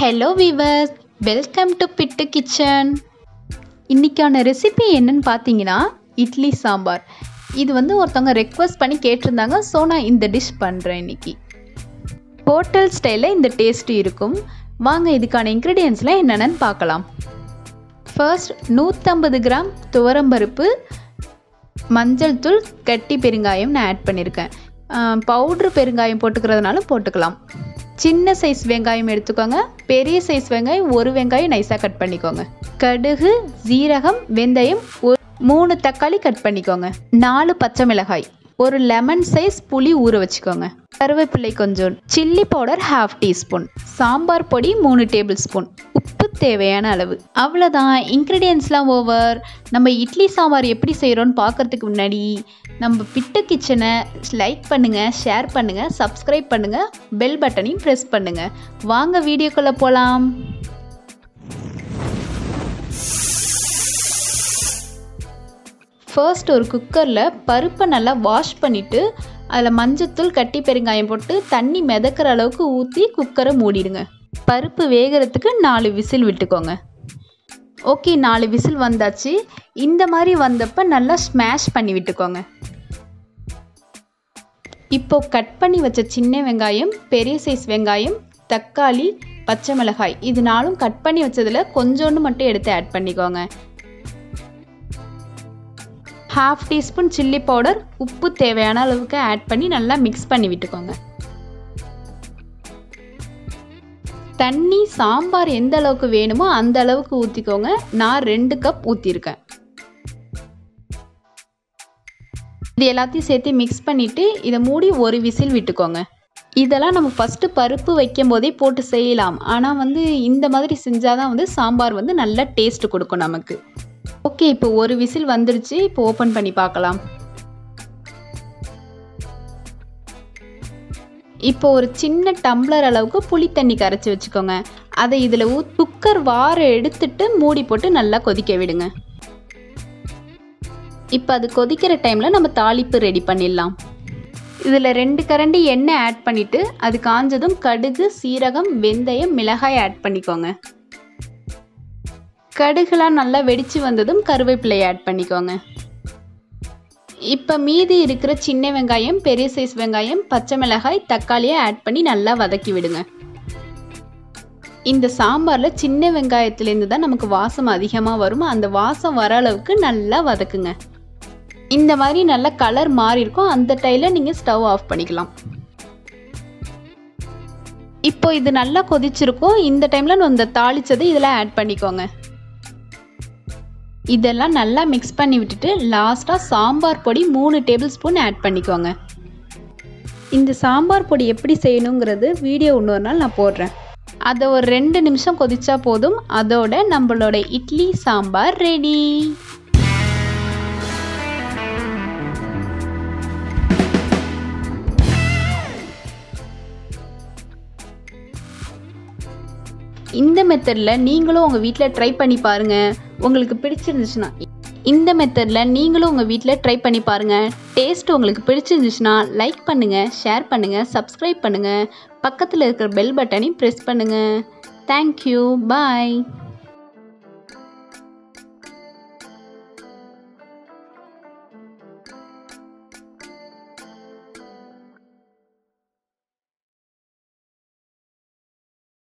Hello viewers welcome to Bittu kitchen இன்றைக்கான recipe என்னன்னு பார்த்தீங்கன்னா இட்லி சாம்பார். இது வந்து ஒருத்தவங்க ரெக்வஸ்ட் பண்ணி கேட்டிருந்தாங்க. ஸோ நான் இந்த டிஷ் பண்ணுறேன் இன்னைக்கு. ஹோட்டல் ஸ்டைலில் இந்த டேஸ்ட் இருக்கும். வாங்க இதுக்கான இன்க்ரீடியன்ஸ்லாம் என்னென்னு பார்க்கலாம். ஃபர்ஸ்ட் நூற்றம்பது கிராம் துவரம்பருப்பு மஞ்சள் தூள் கட்டி பெருங்காயம் நான் ஆட் பண்ணியிருக்கேன் பவுட்ரு பெருங்காயம் போட்டுக்கிறதுனால போட்டுக்கலாம். சின்ன சைஸ் வெங்காயம் எடுத்துக்கோங்க. பெரிய சைஸ் வெங்காயம் ஒரு வெங்காயம் நைஸாக கட் பண்ணிக்கோங்க. கடுகு ஜீரகம் வெந்தயம் ஒரு மூணு தக்காளி கட் பண்ணிக்கோங்க. நாலு பச்சை மிளகாய். ஒரு லெமன் சைஸ் புளி ஊற வச்சுக்கோங்க. கருவேப்பிள்ளை கொஞ்சம் chilli powder half teaspoon sambar பொடி மூணு டேபிள் ஸ்பூன் உப்பு தேவையான அளவு. அவ்வளோதான் இன்க்ரீடியன்ஸ்லாம் ஓவர் நம்ம இட்லி சாம்பார் எப்படி செய்கிறோன்னு பார்க்கறதுக்கு முன்னாடி நம்ம பிட்ட கிச்சனை லைக் பண்ணுங்கள் ஷேர் பண்ணுங்கள் சப்ஸ்கிரைப் பண்ணுங்கள் பெல் பட்டனையும் ப்ரெஸ் பண்ணுங்கள் வாங்க வீடியோக்குள்ளே போகலாம் ஃபர்ஸ்ட் ஒரு குக்கரில் பருப்பை நல்லா வாஷ் பண்ணிவிட்டு அதில் மஞ்சத்தூள் கட்டி பெருங்காயம் போட்டு தண்ணி மிதக்கிற அளவுக்கு ஊற்றி குக்கரை மூடிடுங்க. பருப்பு வேகிறதுக்கு நாலு விசில் விட்டுக்கோங்க. ஓகே நாலு விசில் வந்தாச்சு. இந்த மாதிரி வந்தப்போ நல்லா ஸ்மாஷ் பண்ணி விட்டுக்கோங்க. இப்போ கட் பண்ணி வச்ச சின்ன வெங்காயம் பெரிய சைஸ் வெங்காயம் தக்காளி பச்சை மிளகாய் இது நாளும் கட் பண்ணி வச்சதில் கொஞ்சோண்டு மட்டும் எடுத்து ஆட் பண்ணிக்கோங்க. ஹாஃப் டீஸ்பூன் சில்லி பவுடர் உப்பு தேவையான அளவுக்கு ஆட் பண்ணி நல்லா மிக்ஸ் பண்ணி விட்டுக்கோங்க. தண்ணி சாம்பார் எந்த அளவுக்கு வேணுமோ அந்த அளவுக்கு ஊற்றிக்கோங்க நான் ரெண்டு கப் ஊற்றிருக்கேன் இது எல்லாத்தையும் சேர்த்து மிக்ஸ் பண்ணிவிட்டு இதை மூடி ஒரு விசில் விட்டுக்கோங்க. இதெல்லாம் நம்ம ஃபஸ்ட்டு பருப்பு வைக்கும் போதே போட்டு செய்யலாம். ஆனால் வந்து இந்த மாதிரி செஞ்சால் தான் வந்து சாம்பார் வந்து நல்ல டேஸ்ட் கொடுக்கும் நமக்கு. ஓகே இப்போ ஒரு விசில் வந்துடுச்சு இப்போ ஓப்பன் பண்ணி பார்க்கலாம். இப்போ ஒரு சின்ன டம்ளர் அளவுக்கு புளி தண்ணி கரைச்சி வச்சுக்கோங்க. அதை இதில் குக்கர் வார எடுத்துட்டு மூடி போட்டு நல்லா கொதிக்க விடுங்க. இப்போ அது கொதிக்கிற டைமில் நம்ம தாளிப்பு ரெடி பண்ணிடலாம். இதில் ரெண்டு கரண்டி எண்ணெய் ஆட் பண்ணிவிட்டு அது காஞ்சதும் கடுகு சீரகம் வெந்தயம் மிளகாய் ஆட் பண்ணிக்கோங்க. கடுகுலாம் நல்லா வெடித்து வந்ததும் கருவேப்பிலை ஆட் பண்ணிக்கோங்க. இப்போ மீதி இருக்கிற சின்ன வெங்காயம் பெரிய சைஸ் வெங்காயம் பச்சை மிளகாய் தக்காளியை ஆட் பண்ணி நல்லா வதக்கி விடுங்க. இந்த சாம்பாரில் சின்ன வெங்காயத்துலேருந்து தான் நமக்கு வாசம் அதிகமாக வரும் அந்த வாசம் வர அளவுக்கு நல்லா வதக்குங்க. இந்த மாதிரி நல்லா கலர் மாறி இருக்கும். அந்த டைமில் நீங்கள் ஸ்டவ் ஆஃப் பண்ணிக்கலாம். இப்போ இது நல்லா கொதிச்சிருக்கும். இந்த டைமில் இந்த தாளித்தது இதில் ஆட் பண்ணிக்கோங்க. இதெல்லாம் நல்லா மிக்ஸ் பண்ணி விட்டுட்டு லாஸ்ட்டாக சாம்பார் பொடி மூணு டேபிள் ஸ்பூன் ஆட் பண்ணிக்கோங்க. இந்த சாம்பார் பொடி எப்படி செய்யணுங்கிறது வீடியோ இன்னொரு நாள் நான் போடுறேன். அதை ஒரு ரெண்டு நிமிஷம் கொதிச்சா போதும். அதோட நம்மளோட இட்லி சாம்பார் ரெடி இந்த மெத்தடில் நீங்களும் உங்கள் வீட்டில் ட்ரை பண்ணி பாருங்கள் உங்களுக்கு பிடிச்சிருந்துச்சுன்னா இந்த மெத்தடில் நீங்களும் உங்கள் வீட்டில் ட்ரை பண்ணி பாருங்கள் டேஸ்ட் உங்களுக்கு பிடிச்சிருந்துச்சுன்னா லைக் பண்ணுங்கள் ஷேர் பண்ணுங்கள் சப்ஸ்கிரைப் பண்ணுங்கள் பக்கத்தில் இருக்கிற பெல் பட்டனையும் ப்ரெஸ் பண்ணுங்கள் தேங்க்யூ பாய்